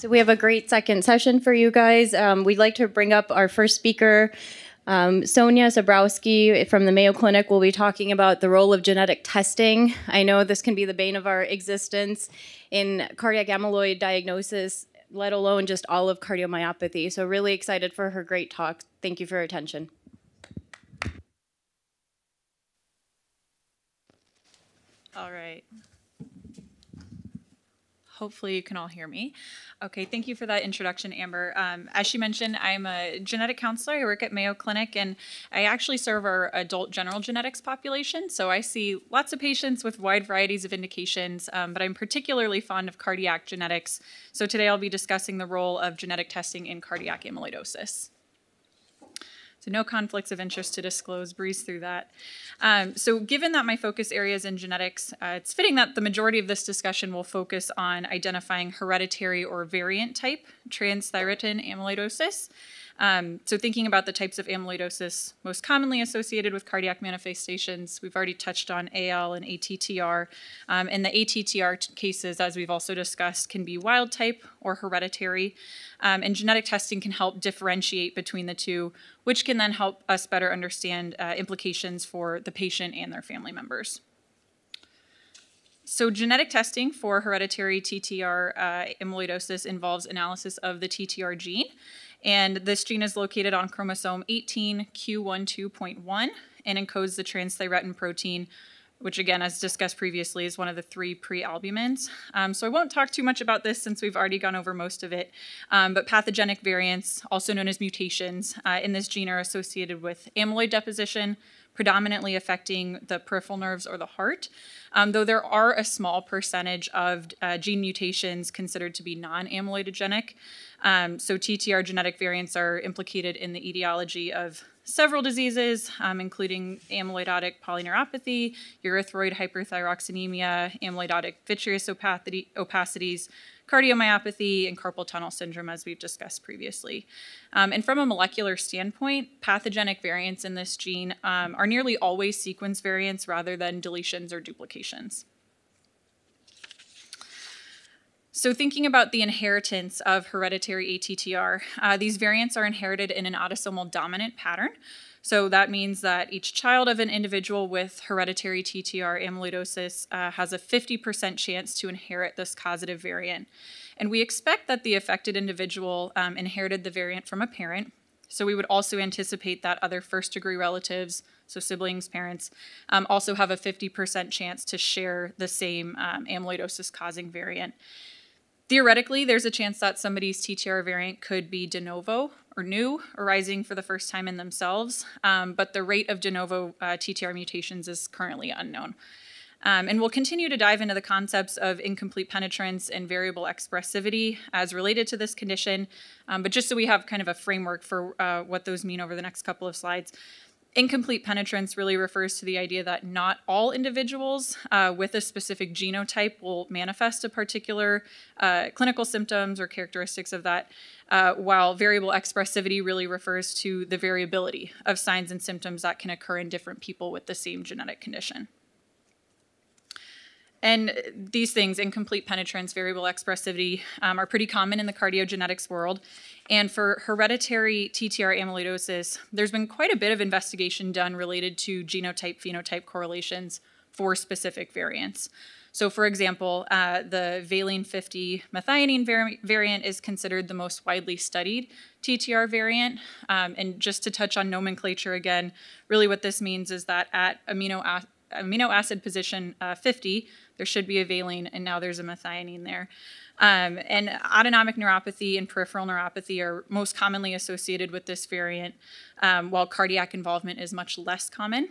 So we have a great second session for you guys. Um, we'd like to bring up our first speaker, um, Sonia Zabrowski from the Mayo Clinic will be talking about the role of genetic testing. I know this can be the bane of our existence in cardiac amyloid diagnosis, let alone just all of cardiomyopathy. So really excited for her great talk. Thank you for your attention. All right. Hopefully you can all hear me. Okay, thank you for that introduction, Amber. Um, as she mentioned, I'm a genetic counselor. I work at Mayo Clinic, and I actually serve our adult general genetics population. So I see lots of patients with wide varieties of indications, um, but I'm particularly fond of cardiac genetics. So today I'll be discussing the role of genetic testing in cardiac amyloidosis. So no conflicts of interest to disclose, breeze through that. Um, so given that my focus area is in genetics, uh, it's fitting that the majority of this discussion will focus on identifying hereditary or variant type transthyretin amyloidosis. Um, so thinking about the types of amyloidosis most commonly associated with cardiac manifestations, we've already touched on AL and ATTR. Um, and the ATTR cases, as we've also discussed, can be wild type or hereditary. Um, and genetic testing can help differentiate between the two, which can then help us better understand uh, implications for the patient and their family members. So genetic testing for hereditary TTR uh, amyloidosis involves analysis of the TTR gene. And this gene is located on chromosome 18q12.1 and encodes the transthyretin protein, which again, as discussed previously, is one of the three prealbumins. Um, so I won't talk too much about this since we've already gone over most of it. Um, but pathogenic variants, also known as mutations, uh, in this gene are associated with amyloid deposition, predominantly affecting the peripheral nerves or the heart, um, though there are a small percentage of uh, gene mutations considered to be non-amyloidogenic. Um, so TTR genetic variants are implicated in the etiology of several diseases, um, including amyloidotic polyneuropathy, euthyroid hyperthyroxinemia, amyloidotic vitreous opacities, cardiomyopathy, and carpal tunnel syndrome, as we've discussed previously. Um, and from a molecular standpoint, pathogenic variants in this gene um, are nearly always sequence variants rather than deletions or duplications. So thinking about the inheritance of hereditary ATTR, uh, these variants are inherited in an autosomal dominant pattern. So that means that each child of an individual with hereditary TTR amyloidosis uh, has a 50% chance to inherit this causative variant. And we expect that the affected individual um, inherited the variant from a parent. So we would also anticipate that other first degree relatives, so siblings, parents, um, also have a 50% chance to share the same um, amyloidosis causing variant. Theoretically, there's a chance that somebody's TTR variant could be de novo or new, arising for the first time in themselves, um, but the rate of de novo uh, TTR mutations is currently unknown. Um, and we'll continue to dive into the concepts of incomplete penetrance and variable expressivity as related to this condition, um, but just so we have kind of a framework for uh, what those mean over the next couple of slides. Incomplete penetrance really refers to the idea that not all individuals uh, with a specific genotype will manifest a particular uh, clinical symptoms or characteristics of that, uh, while variable expressivity really refers to the variability of signs and symptoms that can occur in different people with the same genetic condition. And these things, incomplete penetrance, variable expressivity, um, are pretty common in the cardiogenetics world. And for hereditary TTR amyloidosis, there's been quite a bit of investigation done related to genotype phenotype correlations for specific variants. So, for example, uh, the valine 50 methionine vari variant is considered the most widely studied TTR variant. Um, and just to touch on nomenclature again, really what this means is that at amino, amino acid position uh, 50, there should be a valine, and now there's a methionine there. Um, and autonomic neuropathy and peripheral neuropathy are most commonly associated with this variant, um, while cardiac involvement is much less common.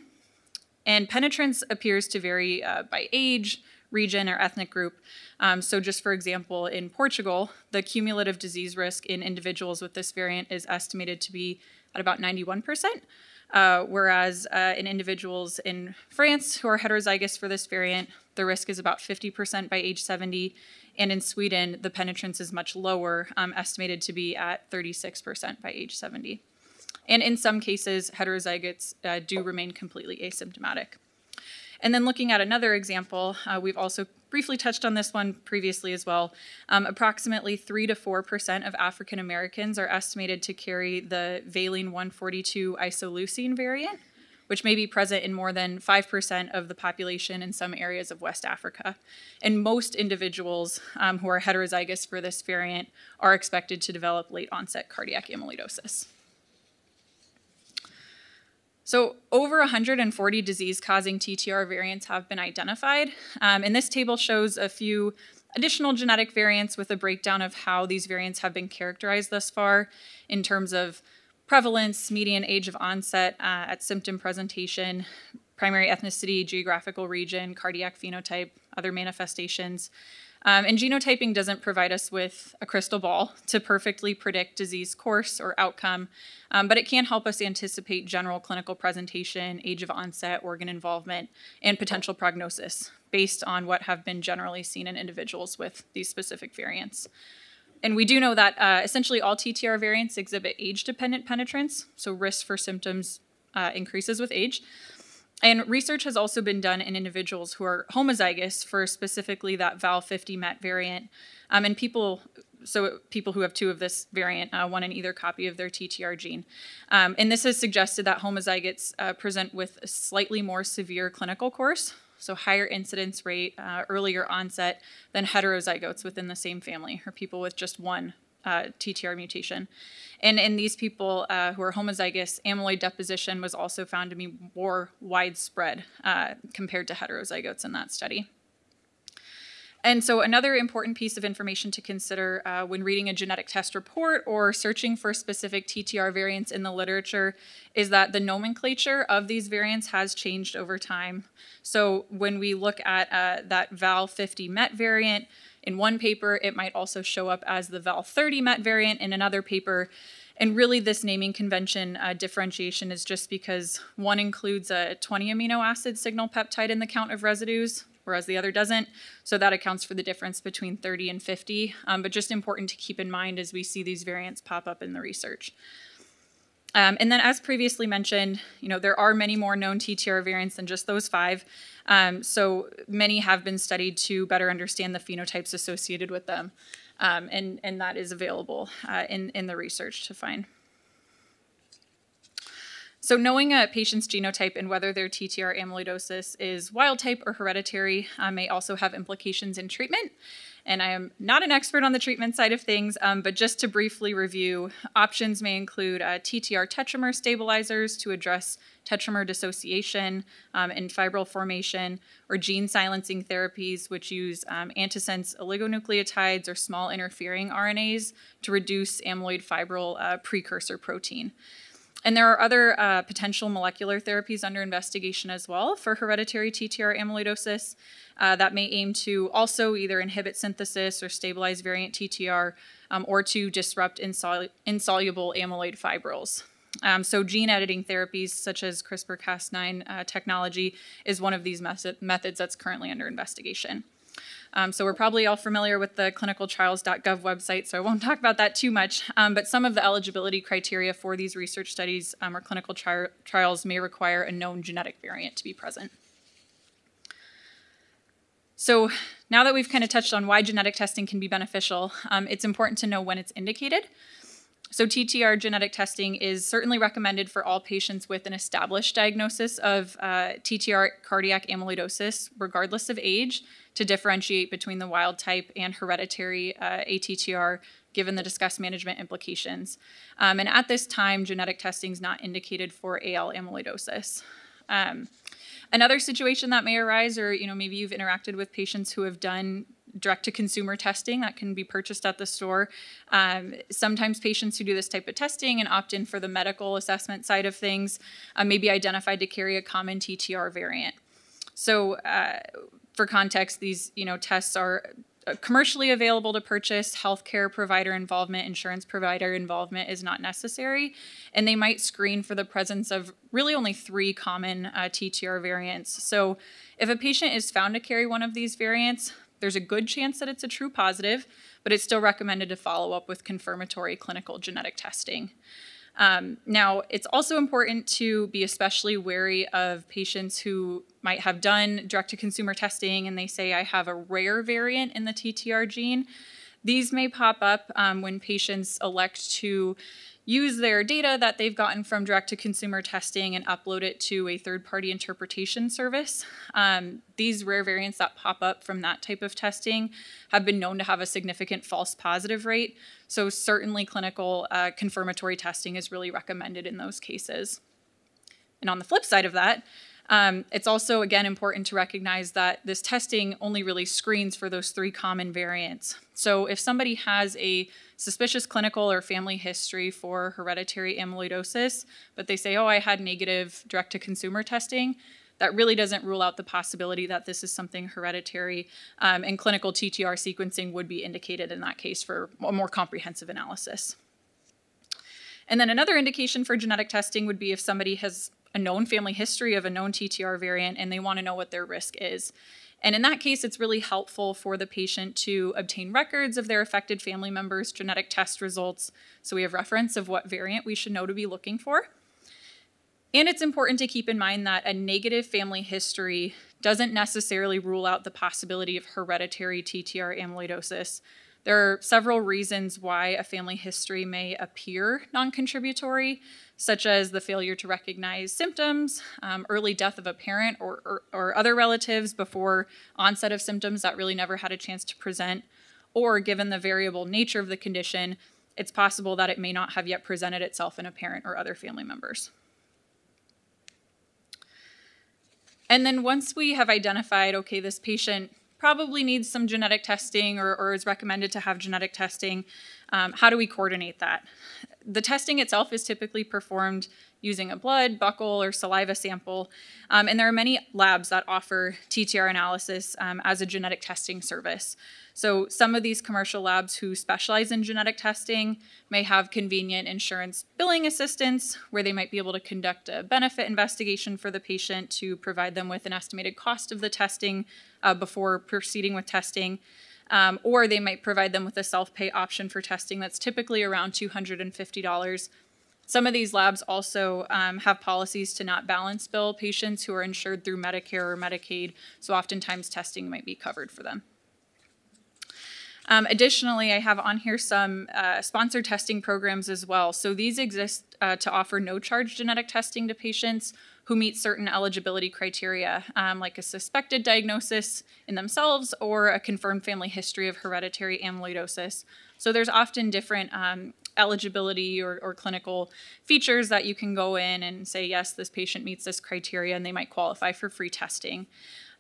And penetrance appears to vary uh, by age, region, or ethnic group. Um, so, just for example, in Portugal, the cumulative disease risk in individuals with this variant is estimated to be at about 91%. Uh, whereas uh, in individuals in France who are heterozygous for this variant, the risk is about 50% by age 70. And in Sweden, the penetrance is much lower, um, estimated to be at 36% by age 70. And in some cases, heterozygotes uh, do remain completely asymptomatic. And then looking at another example, uh, we've also briefly touched on this one previously as well. Um, approximately 3 to 4% of African Americans are estimated to carry the valine 142 isoleucine variant, which may be present in more than 5% of the population in some areas of West Africa. And most individuals um, who are heterozygous for this variant are expected to develop late onset cardiac amyloidosis. So over 140 disease-causing TTR variants have been identified, um, and this table shows a few additional genetic variants with a breakdown of how these variants have been characterized thus far in terms of prevalence, median age of onset uh, at symptom presentation, primary ethnicity, geographical region, cardiac phenotype, other manifestations. Um, and genotyping doesn't provide us with a crystal ball to perfectly predict disease course or outcome, um, but it can help us anticipate general clinical presentation, age of onset, organ involvement, and potential prognosis based on what have been generally seen in individuals with these specific variants. And we do know that uh, essentially all TTR variants exhibit age-dependent penetrance, so risk for symptoms uh, increases with age. And research has also been done in individuals who are homozygous for specifically that Val50 MET variant. Um, and people, so people who have two of this variant, uh, one in either copy of their TTR gene. Um, and this has suggested that homozygotes uh, present with a slightly more severe clinical course, so higher incidence rate, uh, earlier onset than heterozygotes within the same family, or people with just one uh, TTR mutation. And in these people uh, who are homozygous, amyloid deposition was also found to be more widespread uh, compared to heterozygotes in that study. And so, another important piece of information to consider uh, when reading a genetic test report or searching for specific TTR variants in the literature is that the nomenclature of these variants has changed over time. So, when we look at uh, that VAL50 MET variant, in one paper, it might also show up as the Val30 MET variant in another paper. And really, this naming convention uh, differentiation is just because one includes a 20 amino acid signal peptide in the count of residues, whereas the other doesn't. So that accounts for the difference between 30 and 50. Um, but just important to keep in mind as we see these variants pop up in the research. Um, and then, as previously mentioned, you know there are many more known TTR variants than just those five. Um, so many have been studied to better understand the phenotypes associated with them, um, and and that is available uh, in in the research to find. So knowing a patient's genotype and whether their TTR amyloidosis is wild type or hereditary uh, may also have implications in treatment. And I am not an expert on the treatment side of things, um, but just to briefly review, options may include uh, TTR tetramer stabilizers to address tetramer dissociation um, and fibril formation, or gene silencing therapies, which use um, antisense oligonucleotides or small interfering RNAs to reduce amyloid fibril uh, precursor protein. And there are other uh, potential molecular therapies under investigation as well for hereditary TTR amyloidosis uh, that may aim to also either inhibit synthesis or stabilize variant TTR um, or to disrupt insolu insoluble amyloid fibrils. Um, so gene editing therapies such as CRISPR-Cas9 uh, technology is one of these methods that's currently under investigation. Um, so we're probably all familiar with the clinicaltrials.gov website, so I won't talk about that too much. Um, but some of the eligibility criteria for these research studies um, or clinical tri trials may require a known genetic variant to be present. So now that we've kind of touched on why genetic testing can be beneficial, um, it's important to know when it's indicated. So TTR genetic testing is certainly recommended for all patients with an established diagnosis of uh, TTR cardiac amyloidosis, regardless of age, to differentiate between the wild type and hereditary uh, ATTR, given the discussed management implications. Um, and at this time, genetic testing is not indicated for AL amyloidosis. Um, another situation that may arise, or you know, maybe you've interacted with patients who have done direct to consumer testing that can be purchased at the store. Um, sometimes patients who do this type of testing and opt in for the medical assessment side of things uh, may be identified to carry a common TTR variant. So, uh, for context, these you know tests are commercially available to purchase. Healthcare provider involvement, insurance provider involvement is not necessary, and they might screen for the presence of really only three common uh, TTR variants. So, if a patient is found to carry one of these variants, there's a good chance that it's a true positive, but it's still recommended to follow up with confirmatory clinical genetic testing. Um, now, it's also important to be especially wary of patients who might have done direct to consumer testing and they say, I have a rare variant in the TTR gene. These may pop up um, when patients elect to use their data that they've gotten from direct to consumer testing and upload it to a third party interpretation service. Um, these rare variants that pop up from that type of testing have been known to have a significant false positive rate. So, certainly, clinical uh, confirmatory testing is really recommended in those cases. And on the flip side of that, um, it's also, again, important to recognize that this testing only really screens for those three common variants. So if somebody has a suspicious clinical or family history for hereditary amyloidosis, but they say, oh, I had negative direct to consumer testing, that really doesn't rule out the possibility that this is something hereditary, um, and clinical TTR sequencing would be indicated in that case for a more comprehensive analysis. And then another indication for genetic testing would be if somebody has a known family history of a known TTR variant and they want to know what their risk is. And in that case, it's really helpful for the patient to obtain records of their affected family members' genetic test results so we have reference of what variant we should know to be looking for. And it's important to keep in mind that a negative family history doesn't necessarily rule out the possibility of hereditary TTR amyloidosis. There are several reasons why a family history may appear non contributory, such as the failure to recognize symptoms, um, early death of a parent or, or, or other relatives before onset of symptoms that really never had a chance to present, or given the variable nature of the condition, it's possible that it may not have yet presented itself in a parent or other family members. And then once we have identified, okay, this patient probably needs some genetic testing or, or is recommended to have genetic testing. Um, how do we coordinate that? The testing itself is typically performed using a blood, buccal, or saliva sample. Um, and there are many labs that offer TTR analysis um, as a genetic testing service. So some of these commercial labs who specialize in genetic testing may have convenient insurance billing assistance where they might be able to conduct a benefit investigation for the patient to provide them with an estimated cost of the testing uh, before proceeding with testing. Um, or they might provide them with a self pay option for testing that's typically around $250. Some of these labs also um, have policies to not balance bill patients who are insured through Medicare or Medicaid, so oftentimes testing might be covered for them. Um, additionally, I have on here some uh, sponsored testing programs as well. So these exist uh, to offer no charge genetic testing to patients who meet certain eligibility criteria, um, like a suspected diagnosis in themselves or a confirmed family history of hereditary amyloidosis. So there's often different um, eligibility or, or, clinical features that you can go in and say, yes, this patient meets this criteria and they might qualify for free testing.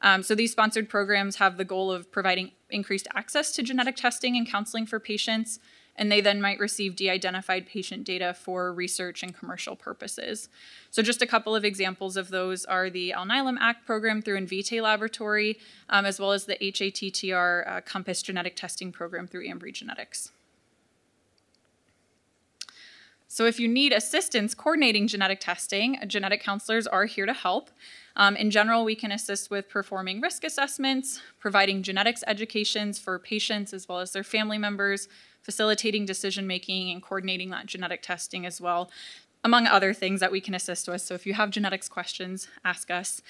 Um, so these sponsored programs have the goal of providing increased access to genetic testing and counseling for patients and they then might receive de-identified patient data for research and commercial purposes. So just a couple of examples of those are the Alnylam Act program through Invitae Laboratory, um, as well as the HATTR uh, COMPASS genetic testing program through Ambry Genetics. So if you need assistance coordinating genetic testing, genetic counselors are here to help. Um, in general, we can assist with performing risk assessments, providing genetics educations for patients as well as their family members, facilitating decision making and coordinating that genetic testing as well, among other things that we can assist with. So if you have genetics questions, ask us.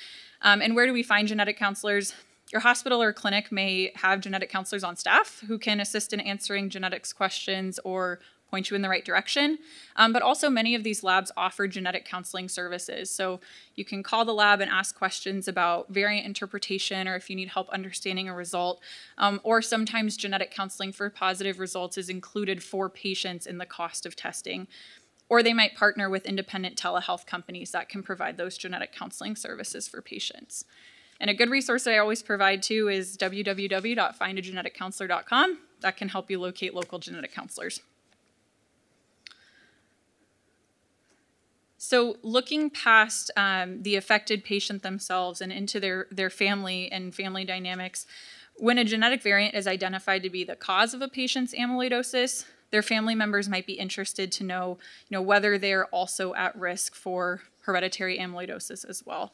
Um, and where do we find genetic counselors? Your hospital or clinic may have genetic counselors on staff who can assist in answering genetics questions or point you in the right direction. Um, but also, many of these labs offer genetic counseling services. So you can call the lab and ask questions about variant interpretation or if you need help understanding a result. Um, or sometimes genetic counseling for positive results is included for patients in the cost of testing. Or they might partner with independent telehealth companies that can provide those genetic counseling services for patients. And a good resource that I always provide too is www.findageneticcounselor.com. That can help you locate local genetic counselors. So, looking past um, the affected patient themselves and into their, their family and family dynamics, when a genetic variant is identified to be the cause of a patient's amyloidosis, their family members might be interested to know, you know whether they're also at risk for hereditary amyloidosis as well.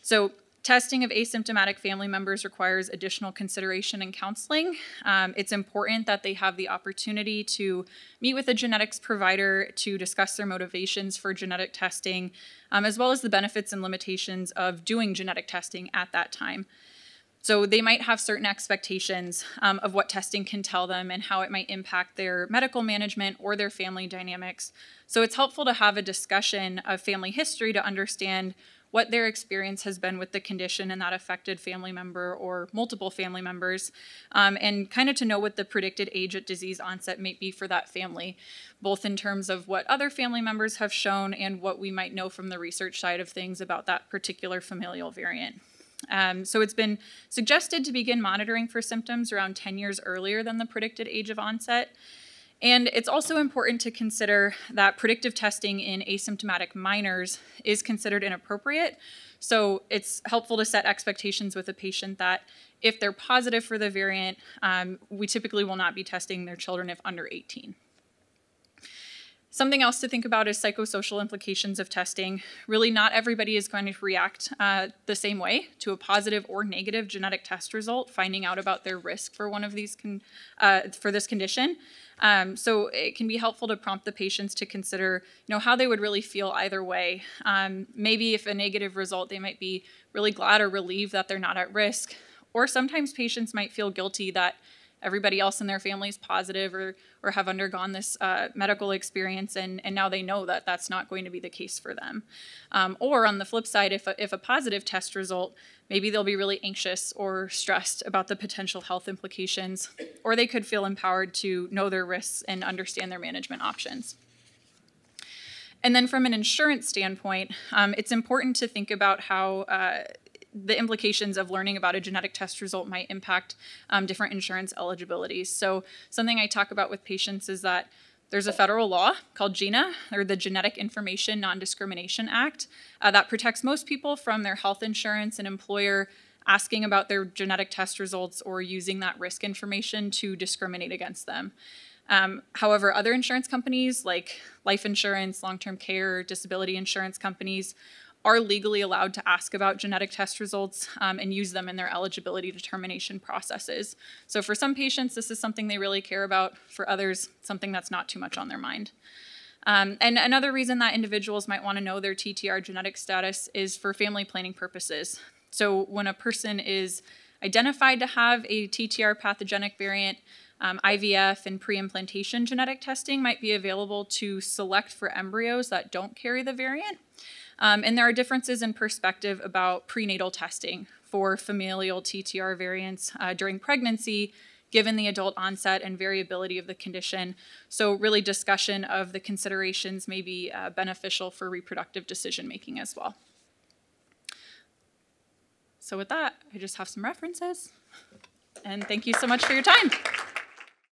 So, Testing of asymptomatic family members requires additional consideration and counseling. Um, it's important that they have the opportunity to meet with a genetics provider to discuss their motivations for genetic testing, um, as well as the benefits and limitations of doing genetic testing at that time. So they might have certain expectations um, of what testing can tell them and how it might impact their medical management or their family dynamics. So it's helpful to have a discussion of family history to understand what their experience has been with the condition and that affected family member or multiple family members, um, and kind of to know what the predicted age at disease onset may be for that family, both in terms of what other family members have shown and what we might know from the research side of things about that particular familial variant. Um, so it's been suggested to begin monitoring for symptoms around 10 years earlier than the predicted age of onset. And it's also important to consider that predictive testing in asymptomatic minors is considered inappropriate. So it's helpful to set expectations with a patient that if they're positive for the variant, um, we typically will not be testing their children if under 18. Something else to think about is psychosocial implications of testing. Really, not everybody is going to react uh, the same way to a positive or negative genetic test result, finding out about their risk for one of these uh, for this condition. Um, so it can be helpful to prompt the patients to consider, you know, how they would really feel either way. Um, maybe if a negative result, they might be really glad or relieved that they're not at risk. Or sometimes patients might feel guilty that everybody else in their family is positive or, or have undergone this uh, medical experience and, and now they know that that's not going to be the case for them. Um, or on the flip side, if a, if a positive test result, maybe they'll be really anxious or stressed about the potential health implications, or they could feel empowered to know their risks and understand their management options. And then from an insurance standpoint, um, it's important to think about how uh, the implications of learning about a genetic test result might impact um, different insurance eligibility. So something I talk about with patients is that there's a federal law called GINA, or the Genetic Information Non-Discrimination Act, uh, that protects most people from their health insurance and employer asking about their genetic test results or using that risk information to discriminate against them. Um, however, other insurance companies like life insurance, long-term care, disability insurance companies are legally allowed to ask about genetic test results um, and use them in their eligibility determination processes. So for some patients, this is something they really care about. For others, something that's not too much on their mind. Um, and another reason that individuals might want to know their TTR genetic status is for family planning purposes. So when a person is identified to have a TTR pathogenic variant, um, IVF and pre-implantation genetic testing might be available to select for embryos that don't carry the variant. Um, and there are differences in perspective about prenatal testing for familial TTR variants uh, during pregnancy, given the adult onset and variability of the condition. So really discussion of the considerations may be uh, beneficial for reproductive decision making as well. So with that, I just have some references. And thank you so much for your time.